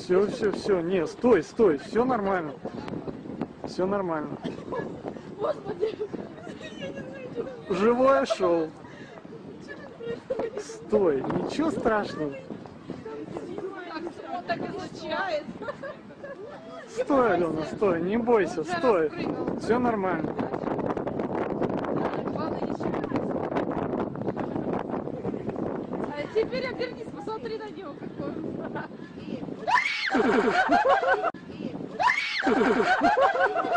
Все, все, все. Не, стой, стой. Все нормально. Все нормально. Господи. Живое шоу. Стой, ничего страшного. Он так излучает. Стой, Алена, стой, не бойся, стой. Все нормально. А теперь обернись, посмотри на него какой он. ハハハハ!